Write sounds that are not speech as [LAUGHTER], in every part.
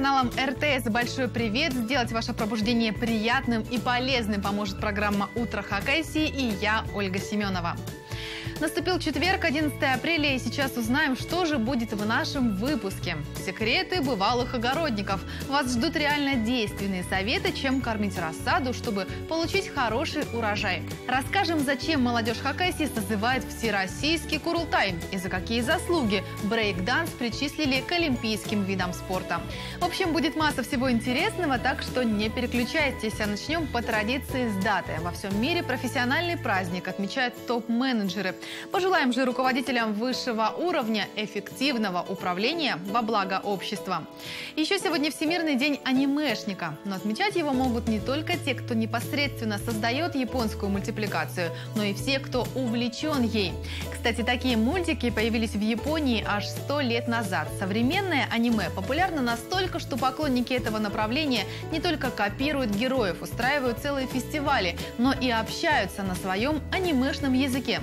Телеканалом РТС большой привет. Сделать ваше пробуждение приятным и полезным поможет программа «Утро Хакасии» и я, Ольга Семенова. Наступил четверг, 11 апреля, и сейчас узнаем, что же будет в нашем выпуске. Секреты бывалых огородников. Вас ждут реально действенные советы, чем кормить рассаду, чтобы получить хороший урожай. Расскажем, зачем молодежь Хакасии созывает всероссийский Курултай и за какие заслуги брейк-данс причислили к олимпийским видам спорта. В общем, будет масса всего интересного, так что не переключайтесь, а начнем по традиции с даты. Во всем мире профессиональный праздник отмечают топ-менеджеры – Пожелаем же руководителям высшего уровня эффективного управления во благо общества. Еще сегодня Всемирный день анимешника, но отмечать его могут не только те, кто непосредственно создает японскую мультипликацию, но и все, кто увлечен ей. Кстати, такие мультики появились в Японии аж сто лет назад. Современное аниме популярно настолько, что поклонники этого направления не только копируют героев, устраивают целые фестивали, но и общаются на своем анимешном языке.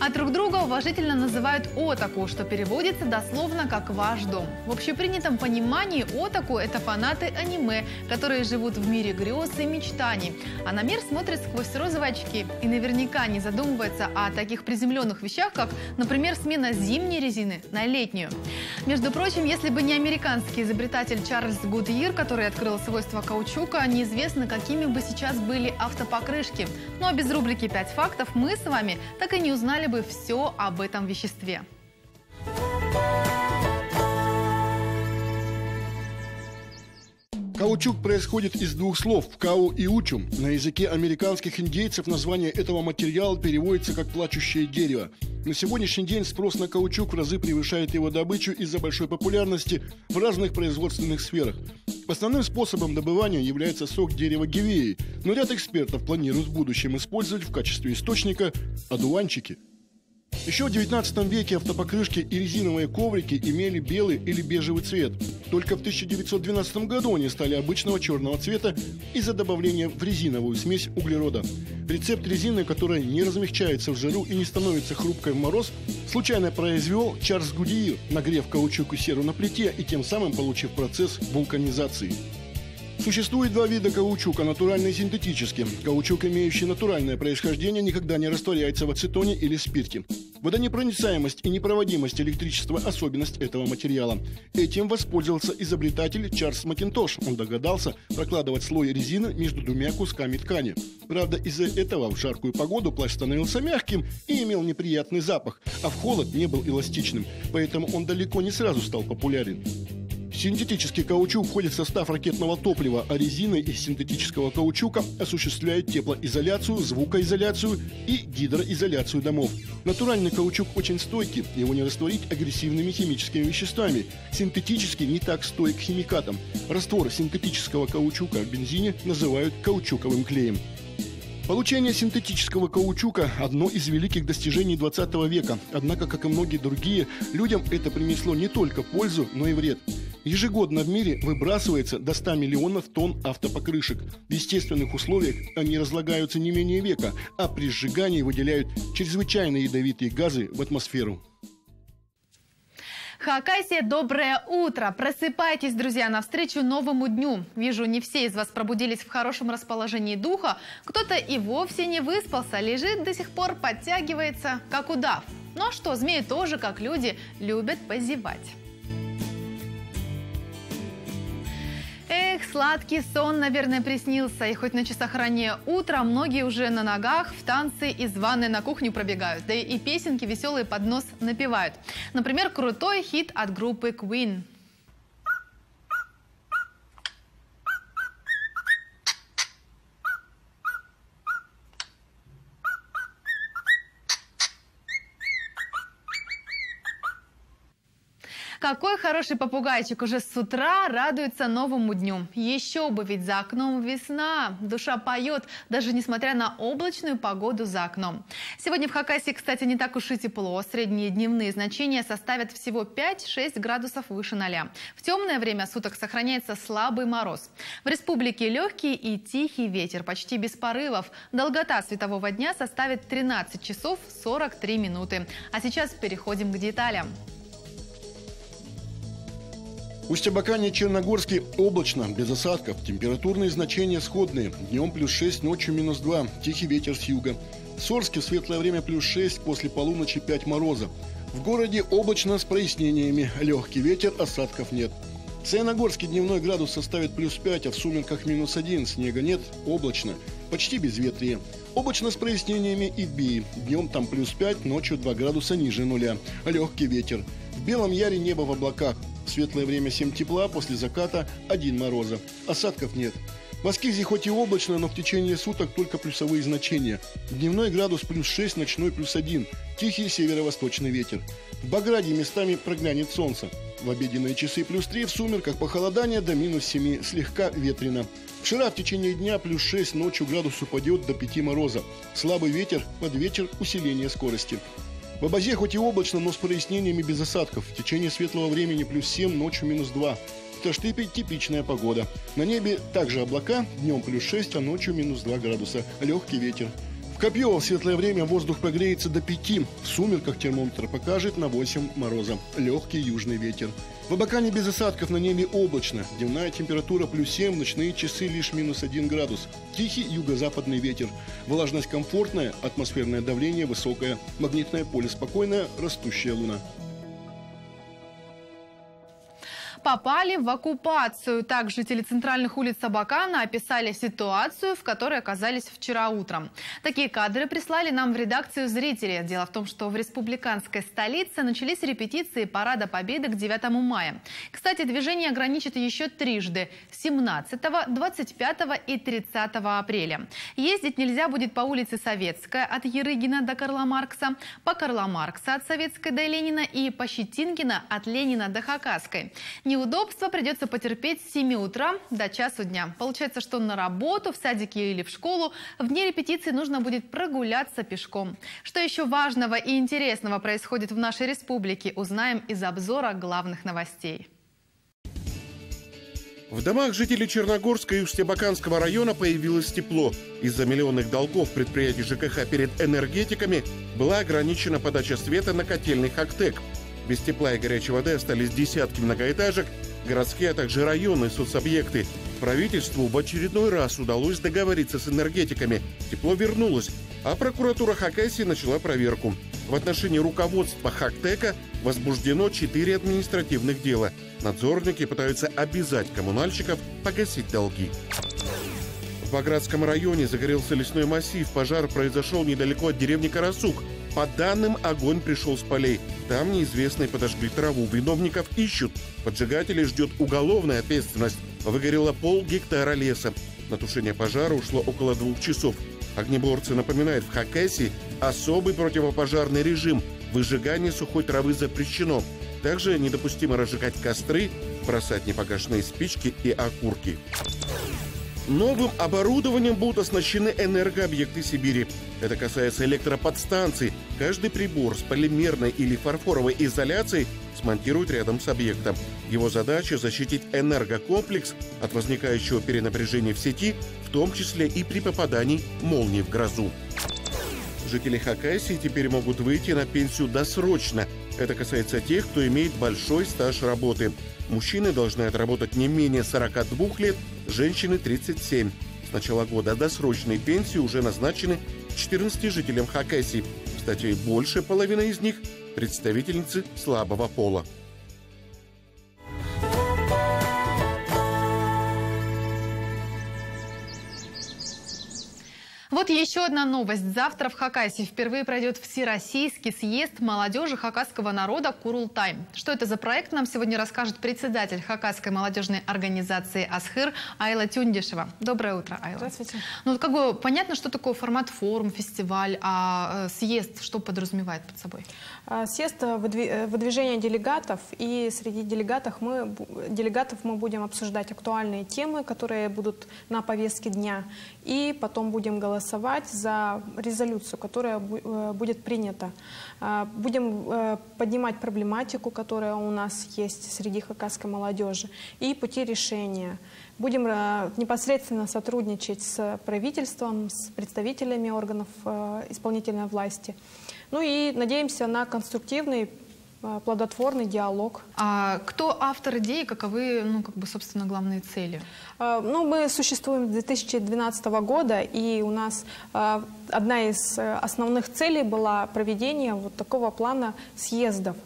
А друг друга уважительно называют «отаку», что переводится дословно как «ваш дом». В общепринятом понимании «отаку» – это фанаты аниме, которые живут в мире грез и мечтаний. А на мир смотрят сквозь розовые очки и наверняка не задумывается о таких приземленных вещах, как, например, смена зимней резины на летнюю. Между прочим, если бы не американский изобретатель Чарльз Гудьер, который открыл свойства каучука, неизвестно, какими бы сейчас были автопокрышки. Ну а без рубрики «5 фактов» мы с вами так и не узнали бы все об этом веществе. Каучук происходит из двух слов «кау» и «учум». На языке американских индейцев название этого материала переводится как «плачущее дерево». На сегодняшний день спрос на каучук в разы превышает его добычу из-за большой популярности в разных производственных сферах. Основным способом добывания является сок дерева гивеи, но ряд экспертов планирует в будущем использовать в качестве источника одуванчики – еще в 19 веке автопокрышки и резиновые коврики имели белый или бежевый цвет. Только в 1912 году они стали обычного черного цвета из-за добавления в резиновую смесь углерода. Рецепт резины, которая не размягчается в жару и не становится хрупкой в мороз, случайно произвел Чарльз Гудиир, нагрев каучук и серу на плите и тем самым получив процесс вулканизации. Существует два вида каучука – натуральный и синтетический. Каучук, имеющий натуральное происхождение, никогда не растворяется в ацетоне или спирте. Водонепроницаемость и непроводимость электричества – особенность этого материала. Этим воспользовался изобретатель Чарльз Макинтош. Он догадался прокладывать слой резины между двумя кусками ткани. Правда, из-за этого в жаркую погоду плащ становился мягким и имел неприятный запах, а в холод не был эластичным, поэтому он далеко не сразу стал популярен. Синтетический каучук входит в состав ракетного топлива, а резина из синтетического каучука осуществляет теплоизоляцию, звукоизоляцию и гидроизоляцию домов. Натуральный каучук очень стойкий, его не растворить агрессивными химическими веществами. Синтетический не так стоек к химикатам. Раствор синтетического каучука в бензине называют каучуковым клеем. Получение синтетического каучука – одно из великих достижений 20 века. Однако, как и многие другие, людям это принесло не только пользу, но и вред. Ежегодно в мире выбрасывается до 100 миллионов тонн автопокрышек. В естественных условиях они разлагаются не менее века, а при сжигании выделяют чрезвычайно ядовитые газы в атмосферу. Хакасия, доброе утро! Просыпайтесь, друзья, навстречу новому дню. Вижу, не все из вас пробудились в хорошем расположении духа. Кто-то и вовсе не выспался, лежит до сих пор, подтягивается, как удав. Ну а что, змеи тоже, как люди, любят позевать. Эх, сладкий сон, наверное, приснился. И хоть на часах раннее утро, многие уже на ногах в танцы из ванны на кухню пробегают. Да и песенки веселые под нос напевают. Например, крутой хит от группы Queen. Какой хороший попугайчик уже с утра радуется новому дню. Еще бы, ведь за окном весна. Душа поет, даже несмотря на облачную погоду за окном. Сегодня в Хакасии, кстати, не так уж и тепло. Средние дневные значения составят всего 5-6 градусов выше ноля. В темное время суток сохраняется слабый мороз. В республике легкий и тихий ветер, почти без порывов. Долгота светового дня составит 13 часов 43 минуты. А сейчас переходим к деталям. Усть-Абакане, Черногорске облачно, без осадков. Температурные значения сходные. Днем плюс 6, ночью минус 2. Тихий ветер с юга. В Сорске светлое время плюс 6, после полуночи 5 мороза. В городе облачно с прояснениями. Легкий ветер, осадков нет. В Саяногорске дневной градус составит плюс 5, а в Сумерках минус 1. Снега нет, облачно. Почти безветрие. Облачно с прояснениями и в Бии. Днем там плюс 5, ночью 2 градуса ниже нуля. Легкий ветер. В Белом Яре небо в облаках. Светлое время 7 тепла, после заката 1 мороза. Осадков нет. В Аскизе хоть и облачно, но в течение суток только плюсовые значения. Дневной градус плюс 6, ночной плюс 1. Тихий северо-восточный ветер. В Баграде местами проглянет солнце. В обеденные часы плюс 3, в сумерках похолодание до минус 7, слегка ветрено. Вчера в течение дня плюс 6, ночью градус упадет до 5 мороза. Слабый ветер, под вечер усиление скорости. В Абазе хоть и облачно, но с прояснениями без осадков. В течение светлого времени плюс 7, ночью минус 2. В Таштыпе типичная погода. На небе также облака, днем плюс 6, а ночью минус 2 градуса. Легкий ветер. Копьево в светлое время воздух прогреется до 5. В сумерках термометр покажет на 8 мороза. Легкий южный ветер. В Абакане без осадков, на небе облачно. Дневная температура плюс 7, ночные часы лишь минус 1 градус. Тихий юго-западный ветер. Влажность комфортная, атмосферное давление высокое. Магнитное поле спокойное, растущая луна попали в оккупацию. Так жители центральных улиц Абакана описали ситуацию, в которой оказались вчера утром. Такие кадры прислали нам в редакцию зрители. Дело в том, что в республиканской столице начались репетиции Парада Победы к 9 мая. Кстати, движение ограничит еще трижды – 17, 25 и 30 апреля. Ездить нельзя будет по улице Советская от Ерыгина до Карла Маркса, по Карла Маркса от Советской до Ленина и по Щетинкина от Ленина до Хакасской. Неудобства придется потерпеть с 7 утра до часу дня. Получается, что на работу, в садике или в школу в дни репетиции нужно будет прогуляться пешком. Что еще важного и интересного происходит в нашей республике, узнаем из обзора главных новостей. В домах жителей Черногорска и Усть-Абаканского района появилось тепло. Из-за миллионных долгов предприятий ЖКХ перед энергетиками была ограничена подача света на котельный «Хактек». Без тепла и горячей воды остались десятки многоэтажек, городские, а также районные соцобъекты. Правительству в очередной раз удалось договориться с энергетиками. Тепло вернулось, а прокуратура Хакасии начала проверку. В отношении руководства Хактека возбуждено четыре административных дела. Надзорники пытаются обязать коммунальщиков погасить долги. В Багратском районе загорелся лесной массив. Пожар произошел недалеко от деревни Карасук. По данным, огонь пришел с полей. Там неизвестные подожгли траву. Виновников ищут. Поджигателей ждет уголовная ответственность. Выгорело пол гектара леса. На тушение пожара ушло около двух часов. Огнеборцы напоминают, в Хакасии особый противопожарный режим. Выжигание сухой травы запрещено. Также недопустимо разжигать костры, бросать непогашенные спички и окурки. Новым оборудованием будут оснащены энергообъекты Сибири. Это касается электроподстанций. Каждый прибор с полимерной или фарфоровой изоляцией смонтируют рядом с объектом. Его задача – защитить энергокомплекс от возникающего перенапряжения в сети, в том числе и при попадании молнии в грозу. Жители Хакасии теперь могут выйти на пенсию досрочно. Это касается тех, кто имеет большой стаж работы. Мужчины должны отработать не менее 42 лет, женщины 37. С начала года досрочные пенсии уже назначены 14 жителям Хакасии. Кстати, большая половина из них – представительницы слабого пола. Вот еще одна новость. Завтра в Хакасии впервые пройдет Всероссийский съезд молодежи хакасского народа Курултай. Что это за проект, нам сегодня расскажет председатель Хакасской молодежной организации «Асхыр» Айла Тюндишева. Доброе утро, Айла. Здравствуйте. Ну, как бы понятно, что такое формат форум, фестиваль, а э, съезд что подразумевает под собой? А, съезд э, э, выдвижения делегатов, и среди делегатов мы, делегатов мы будем обсуждать актуальные темы, которые будут на повестке дня, и потом будем голосовать за резолюцию, которая э, будет принята. А, будем поднимать проблематику, которая у нас есть среди хакасской молодежи, и пути решения. Будем непосредственно сотрудничать с правительством, с представителями органов исполнительной власти. Ну и надеемся на конструктивный э, плодотворный диалог. А кто автор идеи, каковы, ну, как бы, собственно, главные цели? Э, ну, мы существуем с 2012 года, и у нас э, одна из основных целей была проведение вот такого плана съездов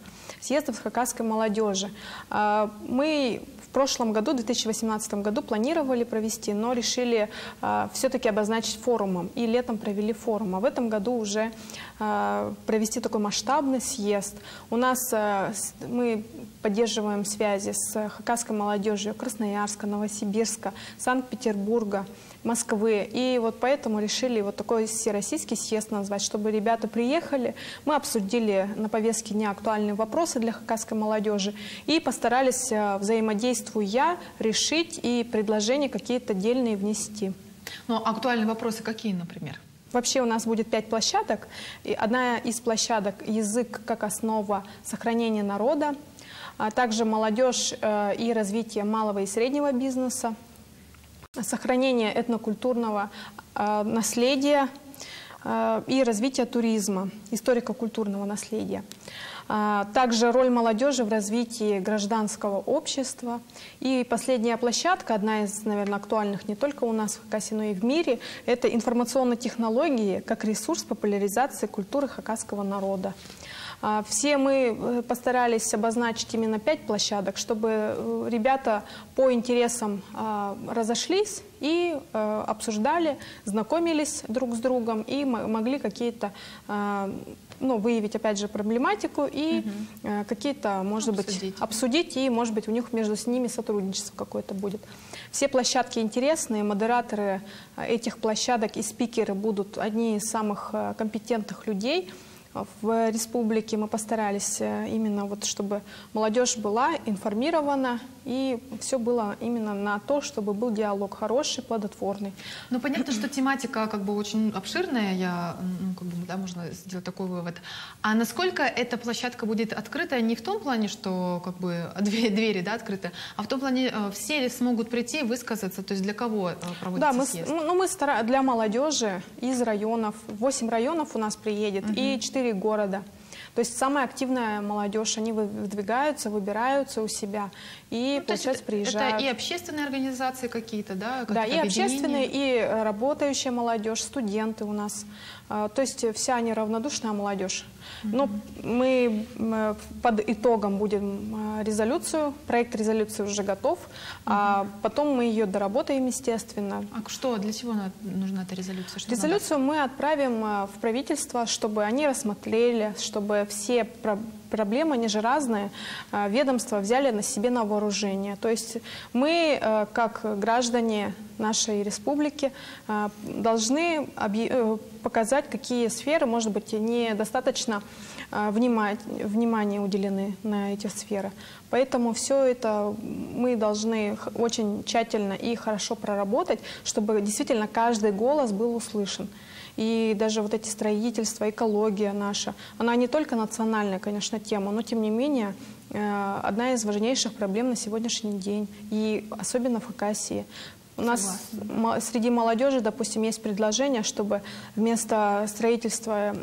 съездов хакасской молодежи. Мы прошлом году, в 2018 году, планировали провести, но решили э, все-таки обозначить форумом. И летом провели форум. А в этом году уже э, провести такой масштабный съезд. У нас э, мы поддерживаем связи с хакасской молодежью Красноярска, Новосибирска, Санкт-Петербурга. Москвы. И вот поэтому решили вот такой всероссийский съезд назвать, чтобы ребята приехали, мы обсудили на повестке дня актуальные вопросы для хакасской молодежи и постарались, э, взаимодействуя, решить и предложения какие-то отдельные внести. Ну, актуальные вопросы какие, например? Вообще у нас будет пять площадок. И одна из площадок – язык как основа сохранения народа, а также молодежь э, и развитие малого и среднего бизнеса, сохранение этнокультурного э, наследия э, и развитие туризма, историко-культурного наследия. Э, также роль молодежи в развитии гражданского общества. И последняя площадка, одна из, наверное, актуальных не только у нас в Хакасии, но и в мире, это информационные технологии как ресурс популяризации культуры хакасского народа. А, все мы э, постарались обозначить именно пять площадок, чтобы э, ребята по интересам а, разошлись и э, обсуждали, знакомились друг с другом и могли какие-то а, ну, выявить, опять же, проблематику и угу. какие-то, может обсудить. быть, обсудить, и, может быть, у них между с ними сотрудничество какое-то будет. Все площадки интересные, модераторы этих площадок и спикеры будут одни из самых компетентных людей – в республике. Мы постарались э, именно вот, чтобы молодежь была информирована и все было именно на то, чтобы был диалог хороший, плодотворный. Ну, понятно, что тематика как бы очень обширная, я, ну, как бы, да, можно сделать такой вывод. А насколько эта площадка будет открыта не в том плане, что как бы [LAUGHS] двери, двери да, открыты, а в том плане, э, все ли смогут прийти высказаться, то есть для кого э, проводится да, мы, съезд? Ну, мы стара... для молодежи из районов, 8 районов у нас приедет угу. и 4 города. То есть самая активная молодежь, они выдвигаются, выбираются у себя и, ну, получается, приезжают. Это и общественные организации какие-то, да? Да, и общественные, и работающая молодежь, студенты у нас. А, то есть вся неравнодушная молодежь. Но мы под итогом будем а, резолюцию, проект резолюции уже готов, а потом мы ее доработаем, естественно. А что, для чего нужна эта резолюция? Что резолюцию надо? мы отправим а, в правительство, чтобы они рассмотрели, чтобы все проблемы, они же разные, ведомства взяли на себе на вооружение. То есть мы, как граждане нашей республики, должны э, показать, какие сферы, может быть, недостаточно а, внимания уделены на эти сферы. Поэтому все это мы должны очень тщательно и хорошо проработать, чтобы действительно каждый голос был услышан. И даже вот эти строительства, экология наша, она не только национальная, конечно, тема, но тем не менее э, одна из важнейших проблем на сегодняшний день, и особенно в Хакасии. У нас Согласна. среди молодежи, допустим, есть предложение, чтобы вместо строительства,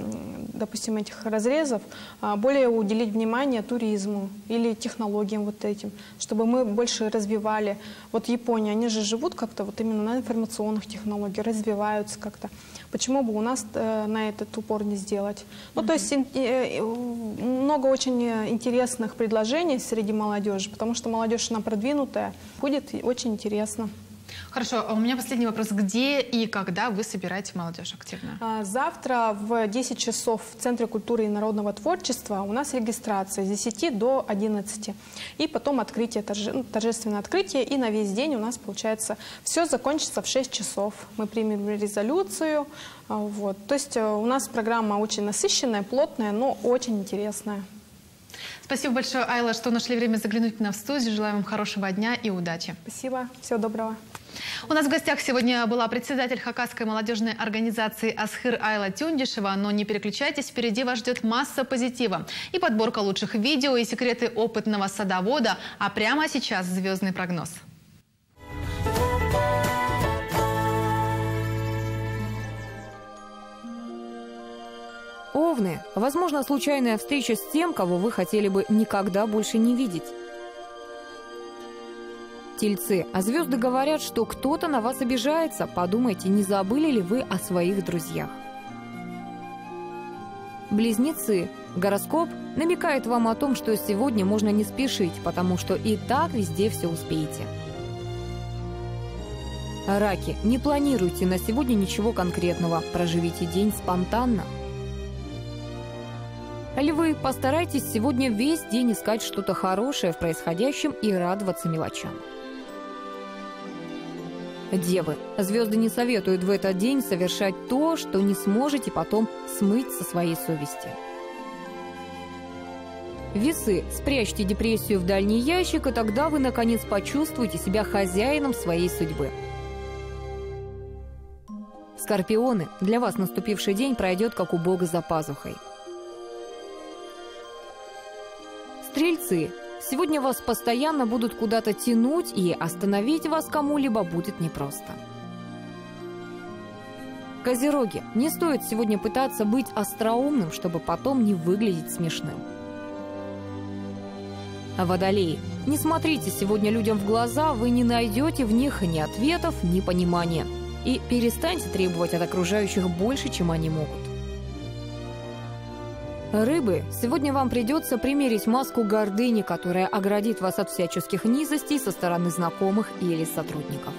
допустим, этих разрезов а, более уделить внимание туризму или технологиям вот этим, чтобы мы больше развивали. Вот Япония, они же живут как-то вот именно на информационных технологиях, развиваются как-то. Почему бы у нас э, на этот упор не сделать? Ну, то есть э, много очень интересных предложений среди молодежи, потому что молодежь, она продвинутая, будет очень интересно. Хорошо, а у меня последний вопрос. Где и когда вы собираете молодежь активно? А, завтра в 10 часов в Центре культуры и народного творчества у нас регистрация с 10 до 11. И потом открытие, ну, торжественное открытие. И на весь день у нас, получается, все закончится в 6 часов. Мы примем резолюцию. А, вот. То есть э, у нас программа очень насыщенная, плотная, но очень интересная. Спасибо большое, Айла, что нашли время заглянуть к нам в студию. Желаю вам хорошего дня и удачи. Спасибо. Всего доброго. У нас в гостях сегодня была председатель Хакасской молодежной организации Асхыр Айла Тюндишева. Но не переключайтесь, впереди вас ждет масса позитива. И подборка лучших видео, и секреты опытного садовода. А прямо сейчас звездный прогноз. Овны, возможно, случайная встреча с тем, кого вы хотели бы никогда больше не видеть. Тельцы, а звезды говорят, что кто-то на вас обижается. Подумайте, не забыли ли вы о своих друзьях. Близнецы. Гороскоп намекает вам о том, что сегодня можно не спешить, потому что и так везде все успеете. Раки. Не планируйте на сегодня ничего конкретного. Проживите день спонтанно. Львы, постарайтесь сегодня весь день искать что-то хорошее в происходящем и радоваться мелочам. Девы, звезды не советуют в этот день совершать то, что не сможете потом смыть со своей совести. Весы, спрячьте депрессию в дальний ящик, и тогда вы, наконец, почувствуете себя хозяином своей судьбы. Скорпионы, для вас наступивший день пройдет, как у Бога за пазухой. Стрельцы, сегодня вас постоянно будут куда-то тянуть, и остановить вас кому-либо будет непросто. Козероги, не стоит сегодня пытаться быть остроумным, чтобы потом не выглядеть смешным. Водолеи, не смотрите сегодня людям в глаза, вы не найдете в них ни ответов, ни понимания – и перестаньте требовать от окружающих больше, чем они могут. Рыбы, сегодня вам придется примерить маску гордыни, которая оградит вас от всяческих низостей со стороны знакомых или сотрудников.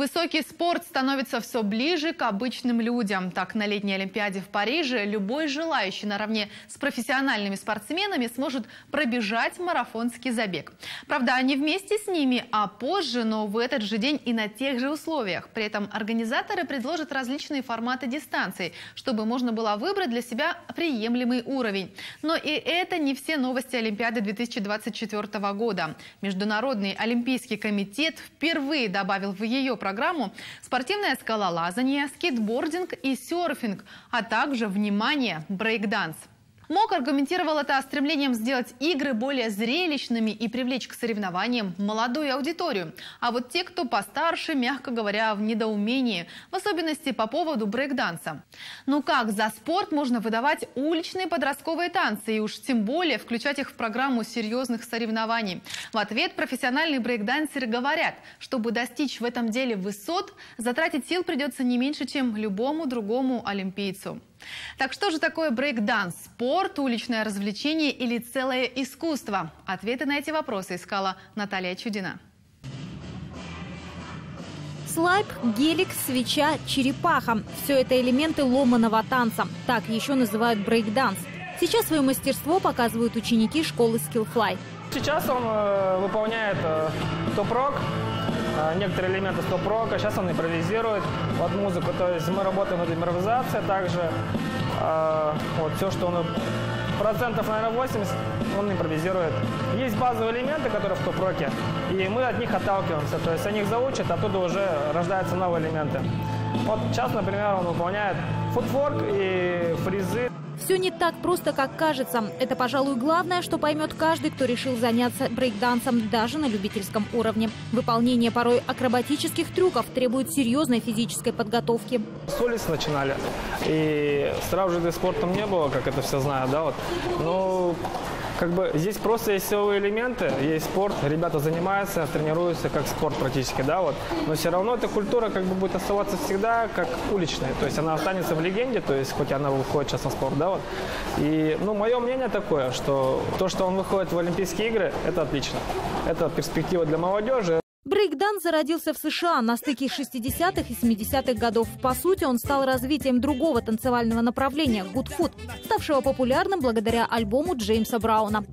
Высокий спорт становится все ближе к обычным людям. Так, на летней Олимпиаде в Париже любой желающий наравне с профессиональными спортсменами сможет пробежать марафонский забег. Правда, не вместе с ними, а позже, но в этот же день и на тех же условиях. При этом организаторы предложат различные форматы дистанций, чтобы можно было выбрать для себя приемлемый уровень. Но и это не все новости Олимпиады 2024 года. Международный олимпийский комитет впервые добавил в ее программу спортивная скалолазание, скейтбординг и серфинг, а также, внимание, брейкданс. МОК аргументировал это стремлением сделать игры более зрелищными и привлечь к соревнованиям молодую аудиторию. А вот те, кто постарше, мягко говоря, в недоумении, в особенности по поводу брейкданса. Ну как, за спорт можно выдавать уличные подростковые танцы и уж тем более включать их в программу серьезных соревнований. В ответ профессиональные брейкдансеры говорят, чтобы достичь в этом деле высот, затратить сил придется не меньше, чем любому другому олимпийцу. Так что же такое брейк-данс? Спорт, уличное развлечение или целое искусство? Ответы на эти вопросы искала Наталья Чудина. Слайд, гелик, свеча, черепаха – все это элементы ломаного танца. Так еще называют брейк-данс. Сейчас свое мастерство показывают ученики школы Skillfly. Сейчас он э, выполняет э, топ-рок, некоторые элементы топ-рока. Сейчас он импровизирует под музыку. То есть мы работаем над импровизацией также. Э, вот все, что он процентов, наверное, 80 он импровизирует. Есть базовые элементы, которые в топ-роке, и мы от них отталкиваемся. То есть они их заучат, оттуда уже рождаются новые элементы. Вот сейчас, например, он выполняет футворк и фризы. Все не так просто, как кажется. Это, пожалуй, главное, что поймет каждый, кто решил заняться брейкдансом даже на любительском уровне. Выполнение порой акробатических трюков требует серьезной физической подготовки. С улицы начинали, и сразу же спортом не было, как это все знают, да, вот. Но как бы здесь просто есть силовые элементы, есть спорт, ребята занимаются, тренируются как спорт практически, да, вот. Но все равно эта культура как бы будет оставаться всегда как уличная, то есть она останется в легенде, то есть хоть она выходит сейчас на спорт, да, вот. И, ну, мое мнение такое, что то, что он выходит в Олимпийские игры, это отлично. Это перспектива для молодежи. Брейкданс зародился в США на стыке 60-х и 70-х годов. По сути, он стал развитием другого танцевального направления – гудфуд, ставшего популярным благодаря альбому Джеймса Брауна.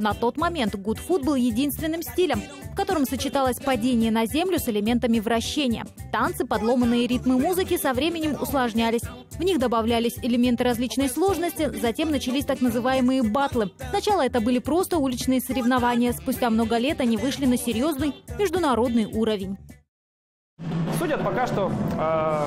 На тот момент гудфуд был единственным стилем, котором сочеталось падение на землю с элементами вращения. Танцы, подломанные ритмы музыки со временем усложнялись. В них добавлялись элементы различной сложности, затем начались так называемые батлы. Сначала это были просто уличные соревнования, спустя много лет они вышли на серьезный международный уровень. Судят пока что э,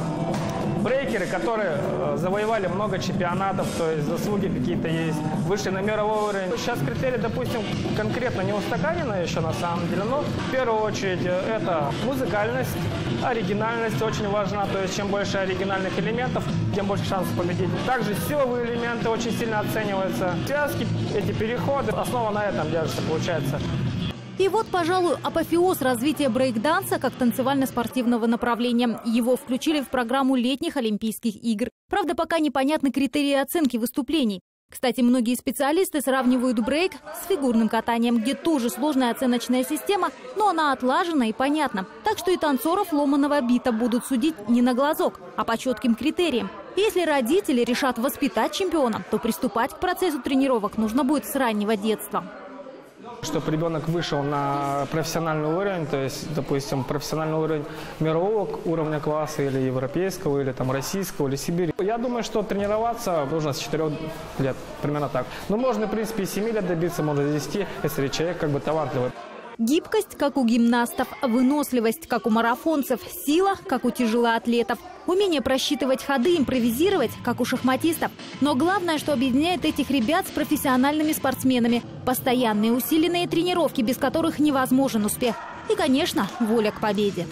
брейкеры, которые э, завоевали много чемпионатов, то есть заслуги какие-то есть, вышли на мировой уровень. Сейчас критерии, допустим, конкретно не устаканены еще на самом деле, но в первую очередь э, это музыкальность, оригинальность очень важна, то есть чем больше оригинальных элементов, тем больше шансов победить. Также силовые элементы очень сильно оцениваются. Связки, эти переходы, основа на этом держится, получается. И вот, пожалуй, апофеоз развития брейкданса как танцевально-спортивного направления. Его включили в программу летних Олимпийских игр. Правда, пока непонятны критерии оценки выступлений. Кстати, многие специалисты сравнивают брейк с фигурным катанием, где тоже сложная оценочная система, но она отлажена и понятна. Так что и танцоров ломаного бита будут судить не на глазок, а по четким критериям. Если родители решат воспитать чемпиона, то приступать к процессу тренировок нужно будет с раннего детства чтобы ребенок вышел на профессиональный уровень, то есть, допустим, профессиональный уровень мирового уровня класса или европейского, или там российского, или Сибири. Я думаю, что тренироваться нужно с 4 лет, примерно так. Но ну, можно, в принципе, и 7 лет добиться, можно с 10, если человек как бы талантливый. Гибкость, как у гимнастов, выносливость, как у марафонцев, сила, как у тяжелоатлетов, умение просчитывать ходы, импровизировать, как у шахматистов. Но главное, что объединяет этих ребят с профессиональными спортсменами – постоянные усиленные тренировки, без которых невозможен успех. И, конечно, воля к победе.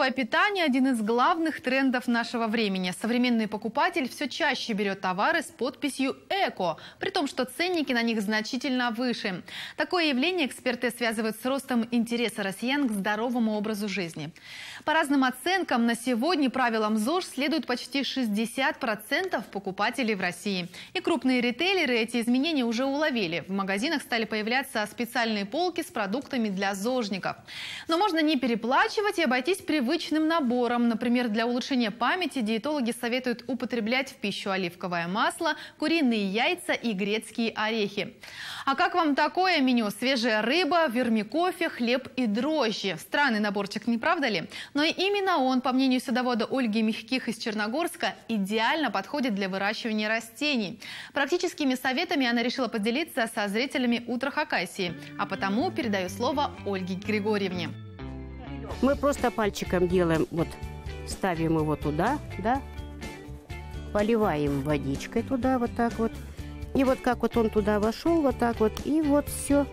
Здоровое питание – один из главных трендов нашего времени. Современный покупатель все чаще берет товары с подписью «эко», при том, что ценники на них значительно выше. Такое явление эксперты связывают с ростом интереса россиян к здоровому образу жизни. По разным оценкам, на сегодня правилам ЗОЖ следует почти 60% покупателей в России. И крупные ритейлеры эти изменения уже уловили. В магазинах стали появляться специальные полки с продуктами для ЗОЖников. Но можно не переплачивать и обойтись привычным набором. Например, для улучшения памяти диетологи советуют употреблять в пищу оливковое масло, куриные яйца и грецкие орехи. А как вам такое меню? Свежая рыба, вермикофе, хлеб и дрожжи. Странный наборчик, не правда ли? Но именно он, по мнению садовода Ольги Мягких из Черногорска, идеально подходит для выращивания растений. Практическими советами она решила поделиться со зрителями «Утро Хакасии». А потому передаю слово Ольге Григорьевне. Мы просто пальчиком делаем, вот ставим его туда, да, поливаем водичкой туда, вот так вот. И вот как вот он туда вошел, вот так вот, и вот все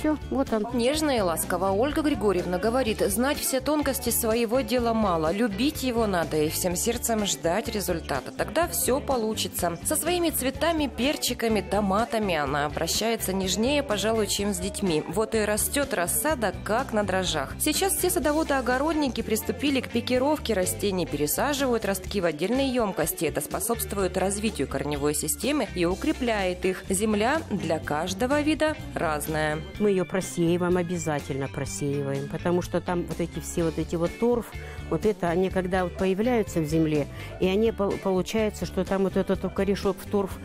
все, вот он. Нежно и ласково Ольга Григорьевна говорит, знать все тонкости своего дела мало, любить его надо и всем сердцем ждать результата. Тогда все получится. Со своими цветами, перчиками, томатами она обращается нежнее, пожалуй, чем с детьми. Вот и растет рассада, как на дрожжах. Сейчас все садоводы-огородники приступили к пикировке растений, пересаживают ростки в отдельные емкости. Это способствует развитию корневой системы и укрепляет их. Земля для каждого вида разная. Мы ее просеиваем, обязательно просеиваем, потому что там вот эти все вот эти вот торф, вот это, они когда вот появляются в земле, и они, получается, что там вот этот корешок в торф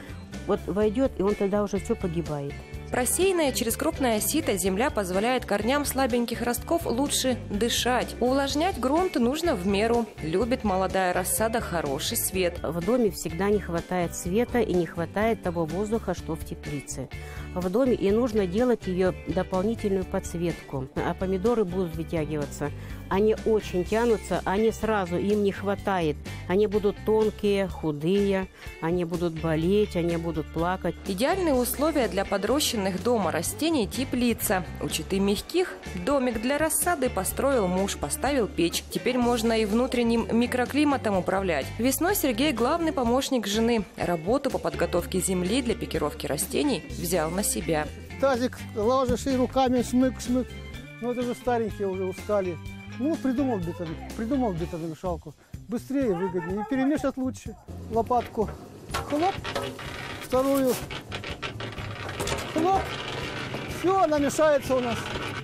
вот войдет, и он тогда уже все погибает. Просеянная через крупное сито земля позволяет корням слабеньких ростков лучше дышать. Увлажнять грунт нужно в меру. Любит молодая рассада хороший свет. В доме всегда не хватает света и не хватает того воздуха, что в теплице. В доме и нужно делать ее дополнительную подсветку. А помидоры будут вытягиваться. Они очень тянутся, они сразу, им не хватает. Они будут тонкие, худые, они будут болеть, они будут плакать. Идеальные условия для подрощенных дома растений – теплица. У читы мягких домик для рассады построил муж, поставил печь. Теперь можно и внутренним микроклиматом управлять. Весной Сергей – главный помощник жены. Работу по подготовке земли для пикировки растений взял на себя. Тазик ложишь и руками смык-смык. Ну, это же старенькие уже устали. Ну, придумал бетон, придумал бетономешалку. Быстрее, выгоднее. И перемешать лучше. Лопатку. Хлоп. Вторую. Хлоп. Все, она мешается у нас.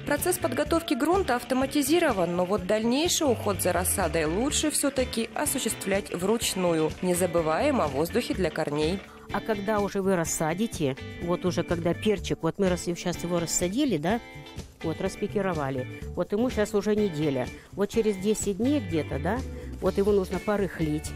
Процесс подготовки грунта автоматизирован, но вот дальнейший уход за рассадой лучше все-таки осуществлять вручную. Не забываем о воздухе для корней. А когда уже вы рассадите, вот уже когда перчик, вот мы сейчас его рассадили, да, вот распикировали, вот ему сейчас уже неделя, вот через 10 дней где-то, да, вот его нужно порыхлить,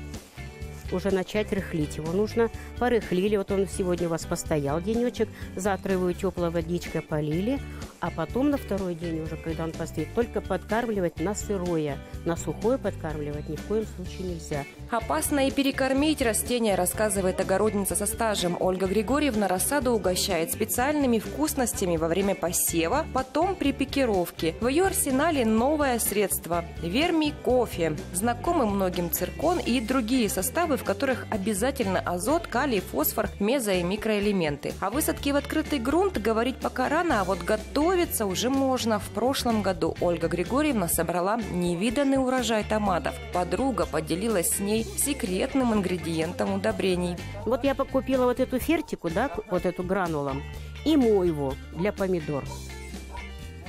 уже начать рыхлить. Его нужно порыхлили. Вот он сегодня у вас постоял денечек. Завтра его теплой водичкой полили. А потом на второй день уже, когда он постоит, только подкармливать на сырое. На сухое подкармливать ни в коем случае нельзя. Опасно и перекормить растения, рассказывает огородница со стажем. Ольга Григорьевна рассаду угощает специальными вкусностями во время посева, потом при пикировке. В ее арсенале новое средство – верми кофе. Знакомы многим циркон и другие составы, в которых обязательно азот, калий, фосфор, мезо и микроэлементы. О высадке в открытый грунт говорить пока рано, а вот готовиться уже можно. В прошлом году Ольга Григорьевна собрала невиданный урожай томатов. Подруга поделилась с ней секретным ингредиентом удобрений. Вот я купила вот эту фертику, да, вот эту гранулом, и мойву для помидор.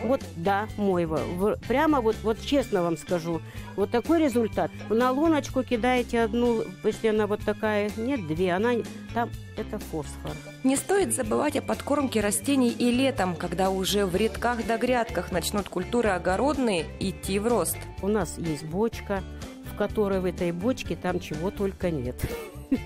Вот, да, мойва. В- Прямо вот, вот честно вам скажу, вот такой результат. На луночку кидаете одну, если она вот такая, нет, две, она там, это фосфор. Не стоит забывать о подкормке растений и летом, когда уже в редках да грядках начнут культуры огородные идти в рост. У нас есть бочка, в которой в этой бочке там чего только нет. [LAUGHS]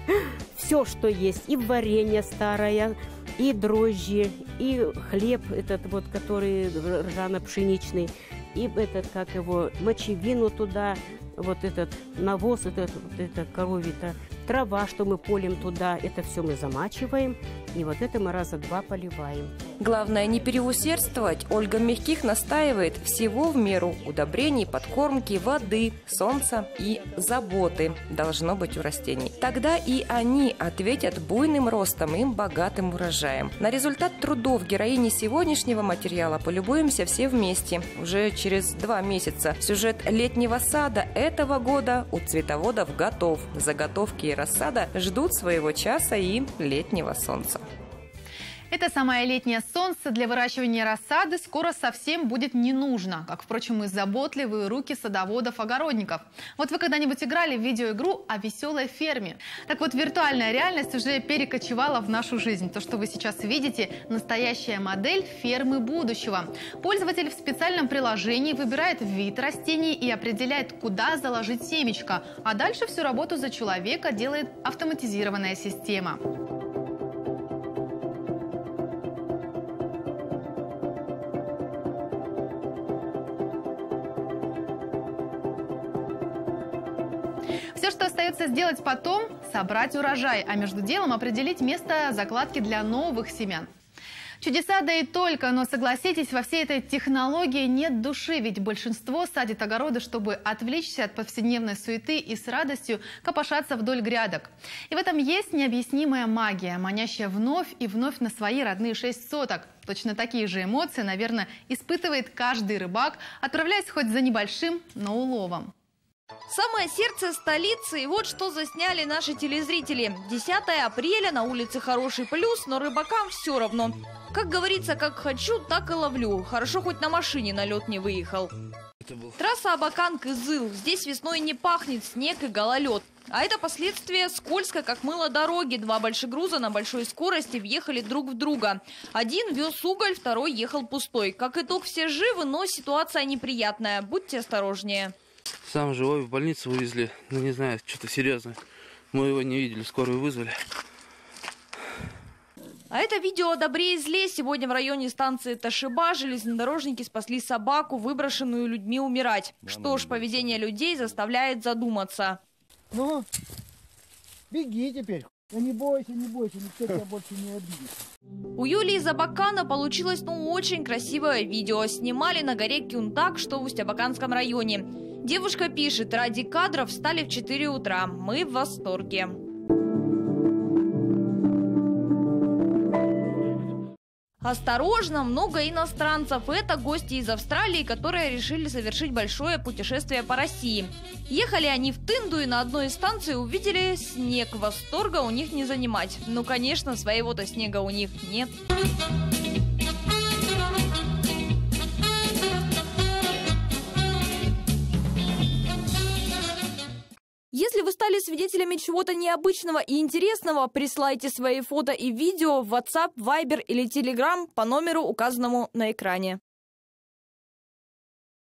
Все, что есть, и варенье старое, и дрожжи, и хлеб этот вот, который ржано-пшеничный, и этот, как его, мочевину туда, вот этот навоз, этот, вот это коровье-то, трава, что мы полим туда, это все мы замачиваем, и вот это мы раза два поливаем. Главное не переусердствовать. Ольга Мягких настаивает всего в меру удобрений, подкормки, воды, солнца и заботы должно быть у растений. Тогда и они ответят буйным ростом и богатым урожаем. На результат трудов героини сегодняшнего материала полюбуемся все вместе. Уже через два месяца сюжет летнего сада этого года у цветоводов готов. Заготовки и рассада ждут своего часа и летнего солнца. Это самое летнее солнце для выращивания рассады скоро совсем будет не нужно, как, впрочем, и заботливые руки садоводов-огородников. Вот вы когда-нибудь играли в видеоигру о веселой ферме? Так вот, виртуальная реальность уже перекочевала в нашу жизнь. То, что вы сейчас видите, настоящая модель фермы будущего. Пользователь в специальном приложении выбирает вид растений и определяет, куда заложить семечко. А дальше всю работу за человека делает автоматизированная система. Остается сделать потом – собрать урожай, а между делом определить место закладки для новых семян. Чудеса да и только, но согласитесь, во всей этой технологии нет души, ведь большинство садит огороды, чтобы отвлечься от повседневной суеты и с радостью копошаться вдоль грядок. И в этом есть необъяснимая магия, манящая вновь и вновь на свои родные шесть соток. Точно такие же эмоции, наверное, испытывает каждый рыбак, отправляясь хоть за небольшим, но уловом. Самое сердце столицы, и вот что засняли наши телезрители. 10 апреля, на улице хороший плюс, но рыбакам все равно. Как говорится, как хочу, так и ловлю. Хорошо, хоть на машине на лед не выехал. Трасса Абакан-Кызыл. Здесь весной не пахнет снег и гололед. А это последствия скользко, как мыло дороги. Два большегруза на большой скорости въехали друг в друга. Один вез уголь, второй ехал пустой. Как итог, все живы, но ситуация неприятная. Будьте осторожнее. Сам живой в больницу вывезли. Ну, не знаю, что-то серьезное. Мы его не видели, скорую вызвали. А это видео о добре и зле. Сегодня в районе станции Ташиба железнодорожники спасли собаку, выброшенную людьми умирать. Что ж, поведение людей заставляет задуматься. Ну, беги теперь. Да не бойся, не бойся, никто тебя больше не обидит. У Юлии Забакана получилось ну очень красивое видео. Снимали на горе Кюнтак, что в Устьябаканском районе. Девушка пишет, ради кадров встали в 4 утра. Мы в восторге. Осторожно, много иностранцев. Это гости из Австралии, которые решили совершить большое путешествие по России. Ехали они в Тынду и на одной из станций увидели снег. Восторга у них не занимать. Ну, конечно, своего-то снега у них нет. Стали свидетелями чего-то необычного и интересного, присылайте свои фото и видео в WhatsApp, Viber или Telegram по номеру, указанному на экране.